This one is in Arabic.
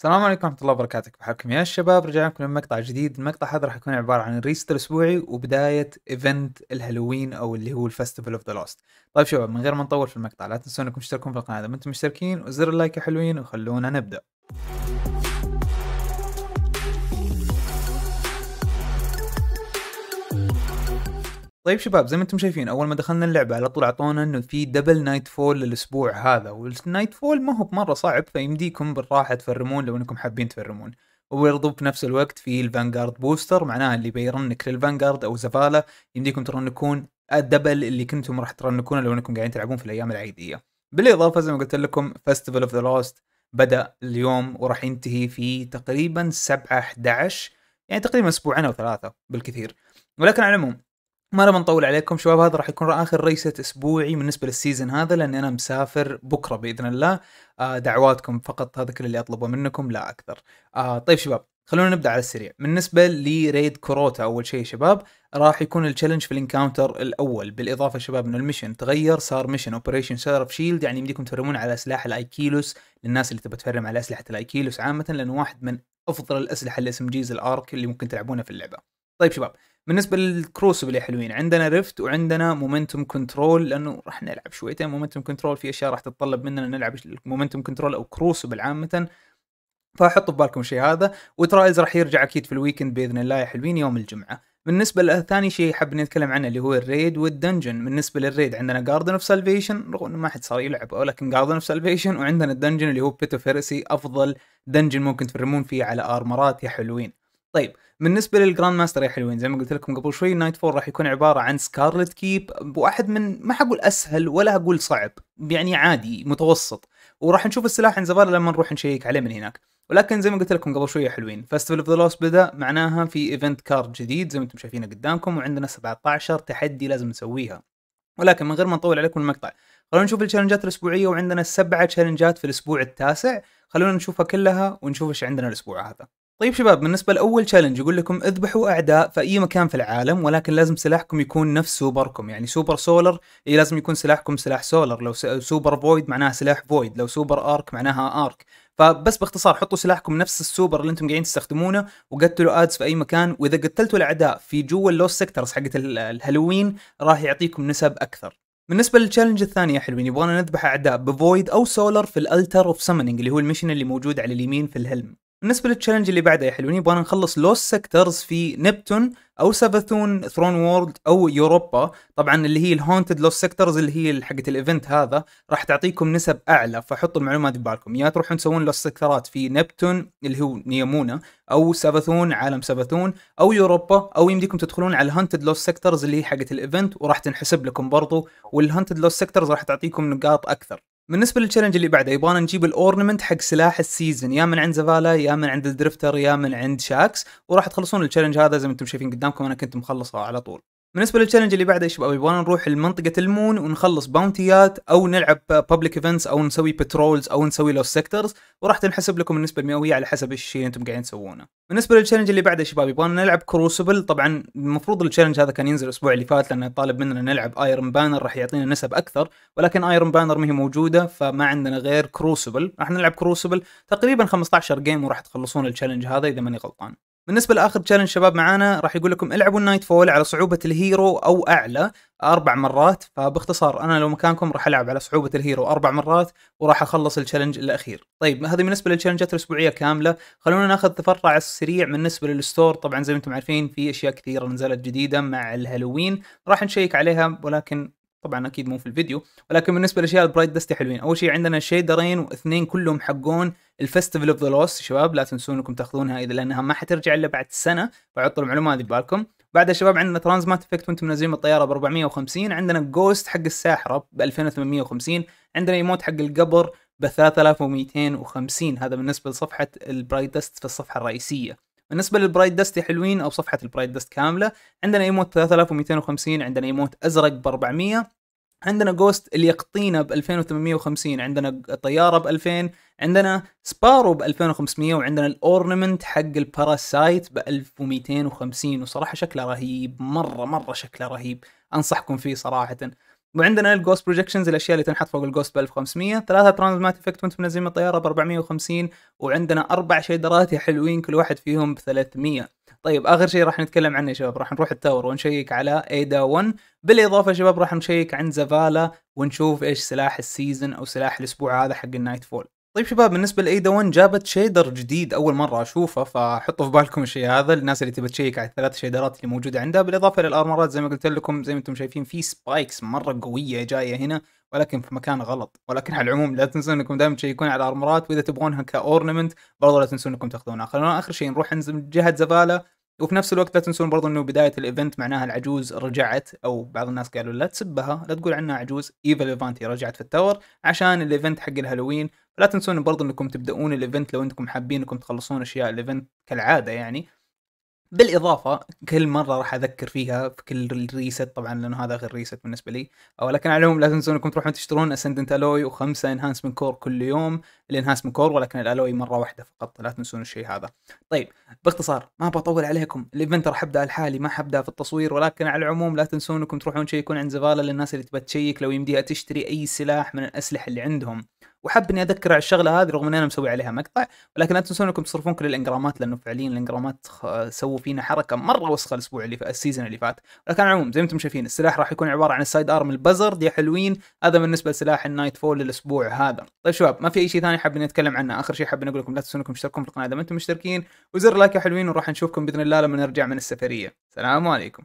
السلام عليكم ورحمة الله وبركاته، كيف حالكم يا شباب؟ رجعنا لكم مقطع جديد، المقطع هذا راح يكون عبارة عن ال reset الأسبوعي وبداية event الهالوين أو اللي هو ال Festival of the Lost. طيب شباب من غير ما نطول في المقطع لا تنسون إنكم تشتركون في القناة إذا ما أنتم مشتركين وزر ال like يا حلوين وخلونا نبدأ. طيب شباب زي ما أنتم شايفين أول ما دخلنا اللعبة على طول أعطونا إنه في double Nightfall للأسبوع هذا وال Nightfall ما هو بمره صعب فيمديكم بالراحة تفرمون لو إنكم حابين تفرمون. وبرضو في نفس الوقت في ال Vanguard booster معناها اللي بيرنك لل Vanguard أو Zavala يمديكم ترنكون ال double اللي كنتم راح ترنكونه لو إنكم قاعدين تلعبون في الأيام العادية. بالإضافة زي ما قلت لكم Festival of the Lost بدأ اليوم وراح ينتهي في تقريبا 7 11 يعني تقريبا أسبوعين أو ثلاثة بالكثير. ولكن على العموم ما نبغى نطول عليكم شباب هذا راح يكون آخر reset أسبوعي بالنسبة لل season هذا لأني أنا مسافر بكرة بإذن الله. آه دعواتكم فقط هذا كل اللي أطلبه منكم لا أكثر. آه طيب شباب خلونا نبدأ على السريع. بالنسبة ل raid Crota أول شيء شباب راح يكون ال challenge في ال encounter الأول. بالإضافة شباب إنه ال mission تغير صار mission Operation Seraph Shield يعني يمديكم تفرمون على سلاح ال IKELOS للناس اللي تبغى تفرم على أسلحة ال IKELOS عامة لأنه واحد من أفضل الأسلحة اللي SMGs ال Arc اللي ممكن تلعبونها في اللعبة. طيب شباب بالنسبة لل Crucible حلوين عندنا Rift وعندنا Momentum Control لأنه راح نلعب شويتين Momentum Control في أشياء راح تتطلب مننا نلعب momentum control أو crucible عامة. فحطوا في بالكم الشيء هذا و trials راح يرجع أكيد في ال weekend بإذن الله يا حلوين يوم الجمعة. بالنسبة لثاني شيء حاب نتكلم عنه اللي هو ال raid وال dungeon. بالنسبة لل raid عندنا Garden of Salvation رغم إنه ما حد صار يلعب ولكن Garden of Salvation وعندنا ال dungeon اللي هو Pit of Heresy أفضل dungeon ممكن ت farm ون فيه على armor ات يا حلوين. طيب بالنسبة لل grandmaster يا حلوين زي ما قلت لكم قبل شوي nightfall راح يكون عبارة عن Scarlet Keep واحد من ما حقول أسهل ولا أقول صعب يعني عادي متوسط. وراح نشوف السلاح عند زفاله لما نروح نشيك عليه من هناك. ولكن زي ما قلت لكم قبل شوية حلوين Festival of the Lost بدأ معناها في event card جديد زي ما أنتم شايفينه قدامكم وعندنا 17 تحدي لازم نسويها. ولكن من غير ما نطول عليكم المقطع خلونا نشوف ال challenge ات الأسبوعية وعندنا سبعة challenge ات في الأسبوع التاسع. خلونا نشوفها كلها ونشوف إيش عندنا الأسبوع هذا. طيب شباب بالنسبة لأول challenge يقول لكم اذبحوا أعداء في أي مكان في العالم ولكن لازم سلاحكم يكون نفس سوبركم. يعني super solar لازم يكون سلاحكم سلاح سولر لو super void معناها سلاح void لو super arc معناها arc فبس باختصار حطوا سلاحكم نفس السوبر اللي أنتم قاعدين تستخدمونه وقتلوا adds في أي مكان وإذا قتلتوا الأعداء في جوا ال lost sectors حقت الهالوين راح يعطيكم نسب أكثر. بالنسبة لل challenge الثاني يا حلوين يبغانا نذبح أعداء ب void أو سولر في ال Altars of Summoning اللي هو ال mission اللي موجود على اليمين في ال helm. بالنسبة لل challenge اللي بعده يا حلوين يبغانا نخلص lost sectors في Neptune أو Savathun throne world أو Europa طبعا اللي هي ال haunted lost sectors اللي هي حقت ال event هذا راح تعطيكم نسب أعلى فحطوا المعلومات ببالكم يا تروحون تسوون lost sector ات في Neptune اللي هو Neomuna أو Savathun عالم Savathun أو Europa أو يمديكم تدخلون على ال haunted lost sectors اللي هي حقت ال event وراح تنحسب لكم برضو وال haunted lost sectors راح تعطيكم نقاط أكثر. بالنسبة لل challenge اللي بعده يبغانا نجيب ال ornament حق سلاح ال season يا من عند Zavala يا من عند ال Drifter يا من عند شاكس وراح تخلصون ال challenge هذا زي ما أنتم شايفين قدامكم أنا كنت مخلصه على طول. بالنسبة لل challenge اللي بعده يا شباب يبغانا نروح لمنطقة ال Moon ونخلص bounty ات أو نلعب public events أو نسوي patrols أو نسوي lost sectors وراح تنحسب لكم النسبة المئويه على حسب الشيء اللي أنتم قاعدين تسوونه. بالنسبة لل challenge اللي بعده يا شباب يبغانا نلعب crucible طبعا المفروض ال challenge هذا كان ينزل الأسبوع اللي فات لأنه طالب مننا نلعب Iron Banner راح يعطينا نسب أكثر. ولكن Iron Banner ما هي موجودة فما عندنا غير crucible راح نلعب crucible تقريبا 15 game وراح تخلصون ال challenge هذا إذا ماني غلطان. بالنسبة لآخر challenge شباب معانا راح يقول لكم العبوا ال nightfall على صعوبة ال hero أو أعلى أربع مرات. فباختصار أنا لو مكانكم راح ألعب على صعوبة ال hero أربع مرات وراح أخلص ال challenge الأخير. طيب هذه بالنسبة لل challenge ات الأسبوعية كاملة. خلونا ناخذ تفرع السريع بالنسبة لل store طبعا زي ما أنتم عارفين في أشياء كثيرة نزلت جديدة مع الهالوين. راح نشيك عليها ولكن طبعا أكيد مو في الفيديو ولكن بالنسبة لأشياء ال bright dust يا حلوين. أول شيء عندنا shader ين واثنين كلهم حقون ال Festival of the Lost شباب لا تنسون إنكم تأخذونها إذا لأنها ما حترجع إلا بعد سنة فعطوا المعلومة هذه ببالكم بعدها شباب عندنا transmat effect وأنتم منزلين الطياره ب 450 عندنا ghost حق الساحرة ب 2850 عندنا emote حق القبر ب 3250 هذا بالنسبة لصفحة ال bright dust في الصفحة الرئيسية. بالنسبة لل bright dust حلوين أو صفحة ال bright dust كاملة عندنا emote 3250 عندنا emote أزرق ب 400 عندنا ghost اللي يقطينا ب 2850 عندنا طيارة ب 2000 عندنا sparrow ب 2500 وعندنا ال ornament حق ال Parasite ب 1250 وصراحة شكله رهيب مرة مرة شكله رهيب أنصحكم فيه صراحة. وعندنا ال ghost projections الأشياء اللي تنحط فوق ال ghost ب 1500 ثلاثة transmat effect وأنتم منزلين من الطيارة ب 450 وعندنا أربع shader ات يا حلوين كل واحد فيهم ب 300 طيب آخر شيء راح نتكلم عنه يا شباب راح نروح ال tower ونشيك على Ada 1 بالإضافة يا شباب راح نشيك عند Zavala ونشوف إيش سلاح ال season أو سلاح الأسبوع هذا حق ال nightfall طيب شباب بالنسبة ل Ada 1 جابت shader جديد أول مرة أشوفه فحطوا في بالكم الشيء هذا. الناس اللي تبي تشيك على الثلاث shader ات اللي موجودة عندها بالإضافة لل armor ات زي ما قلت لكم زي ما أنتم شايفين في spikes مرة قوية جاية هنا ولكن في مكان غلط. ولكن على العموم لا تنسون إنكم دائما تشيكون على ال armor ات وإذا تبغونها ك ornament برضه لا تنسون إنكم تأخذونها. خلونا آخر شيء نروح ننزل جهة Zavala وفي نفس الوقت لا تنسون برضو إنه بداية ال event معناها العجوز رجعت أو بعض الناس قالوا لا تسبها لا تقول عنها عجوز Eva Levante رجعت في ال tower عشان ال event حق الهالوين. لا تنسون برضو إنكم تبدأون ال event لو إنكم حابين انكم تخلصون أشياء ال event كالعادة يعني. بالإضافة كل مرة راح أذكر فيها في كل reset طبعا لأنه هذا آخر reset بالنسبة لي. ولكن على العموم لا تنسون إنكم تروحون تشترون ascendant alloy وخمسة enhancement core كل يوم. ال enhancement core ولكن ال alloy مرة واحدة فقط لا تنسون الشيء هذا. طيب باختصار ما بطول عليكم. ال event راح أبدأ لحالي ما حبدأ في التصوير ولكن على العموم لا تنسون إنكم تروحون تشيكون عند Zavala للناس اللي تبى تشيك. لو يمديها تشتري أي سلاح من الأسلحة اللي عندهم. وحاب إني أذكر على الشغلة هذه رغم إني أنا مسوي عليها مقطع ولكن لا تنسون إنكم تصرفون كل ال engram ات لأنه فعليا ال engram ات سووا فينا حركة مرة وسخة الأسبوع اللي في ال season اللي فات. ولكن على العموم زي ما أنتم شايفين السلاح راح يكون عبارة عن ال sidearm ال Buzzard يا حلوين. هذا بالنسبة لسلاح ال nightfall للأسبوع هذا. طيب شباب ما في أي شيء ثاني حاب نتكلم عنه؟ آخر شيء حاب أقول لكم لا تنسون إنكم تشتركون في القناة إذا ما أنتم مشتركين. وزر like يا حلوين وراح نشوفكم بإذن الله لما نرجع من السفرية. سلام عليكم.